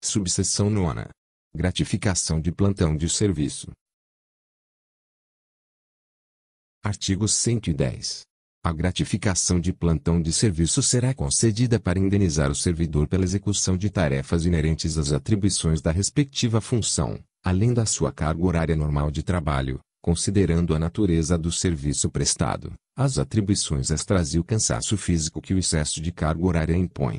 Subseção nona. Gratificação de plantão de serviço. Artigo 110. A gratificação de plantão de serviço será concedida para indenizar o servidor pela execução de tarefas inerentes às atribuições da respectiva função, além da sua carga horária normal de trabalho, considerando a natureza do serviço prestado, as atribuições extras e o cansaço físico que o excesso de carga horária impõe.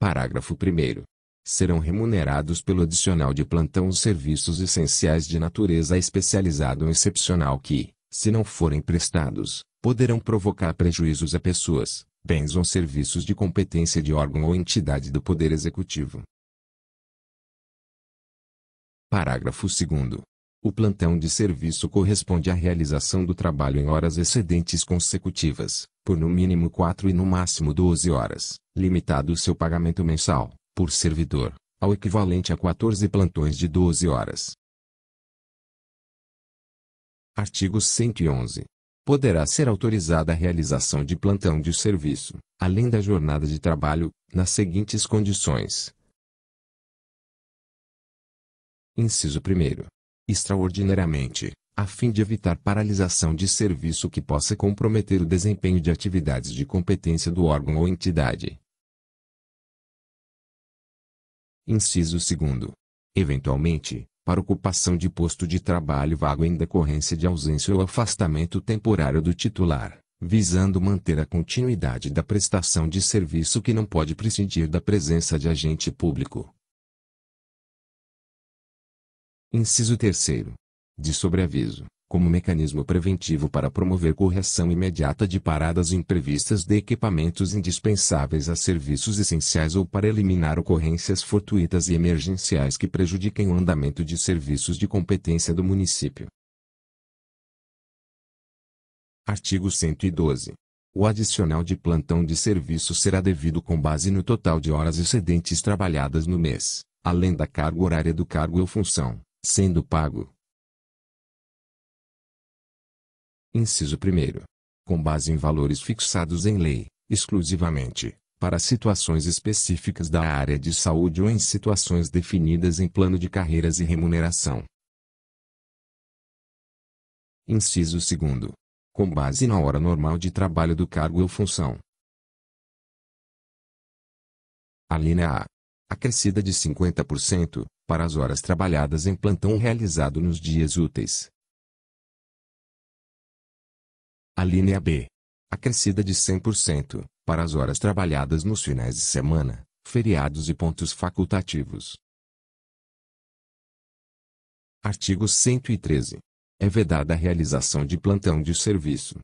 Parágrafo 1 serão remunerados pelo adicional de plantão os serviços essenciais de natureza especializada ou excepcional que, se não forem prestados, poderão provocar prejuízos a pessoas, bens ou serviços de competência de órgão ou entidade do Poder Executivo. Parágrafo 2 o plantão de serviço corresponde à realização do trabalho em horas excedentes consecutivas, por no mínimo 4 e no máximo 12 horas, limitado o seu pagamento mensal, por servidor, ao equivalente a 14 plantões de 12 horas. Artigo 111. Poderá ser autorizada a realização de plantão de serviço, além da jornada de trabalho, nas seguintes condições. Inciso 1. Extraordinariamente, a fim de evitar paralisação de serviço que possa comprometer o desempenho de atividades de competência do órgão ou entidade, Inciso 2. Eventualmente, para ocupação de posto de trabalho vago em decorrência de ausência ou afastamento temporário do titular, visando manter a continuidade da prestação de serviço que não pode prescindir da presença de agente público. Inciso 3. De sobreaviso como mecanismo preventivo para promover correção imediata de paradas imprevistas de equipamentos indispensáveis a serviços essenciais ou para eliminar ocorrências fortuitas e emergenciais que prejudiquem o andamento de serviços de competência do município. Artigo 112. O adicional de plantão de serviço será devido com base no total de horas excedentes trabalhadas no mês, além da carga horária do cargo ou função, sendo pago, Inciso 1. Com base em valores fixados em lei, exclusivamente, para situações específicas da área de saúde ou em situações definidas em plano de carreiras e remuneração. Inciso 2. Com base na hora normal de trabalho do cargo ou função. A linha A. Acrescida de 50%, para as horas trabalhadas em plantão realizado nos dias úteis, a linha B. Acrescida de 100%, para as horas trabalhadas nos finais de semana, feriados e pontos facultativos. Artigo 113. É vedada a realização de plantão de serviço.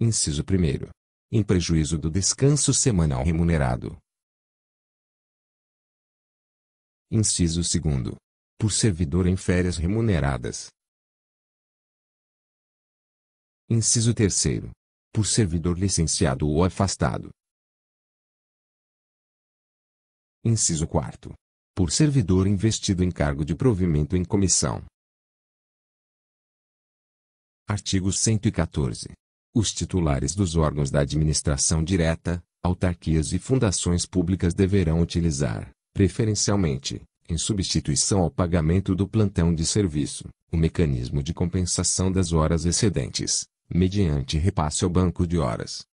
Inciso 1. Em prejuízo do descanso semanal remunerado. Inciso 2. Por servidor em férias remuneradas. Inciso 3. Por servidor licenciado ou afastado. Inciso 4. Por servidor investido em cargo de provimento em comissão. Artigo 114. Os titulares dos órgãos da administração direta, autarquias e fundações públicas deverão utilizar, preferencialmente, em substituição ao pagamento do plantão de serviço, o mecanismo de compensação das horas excedentes, mediante repasse ao banco de horas,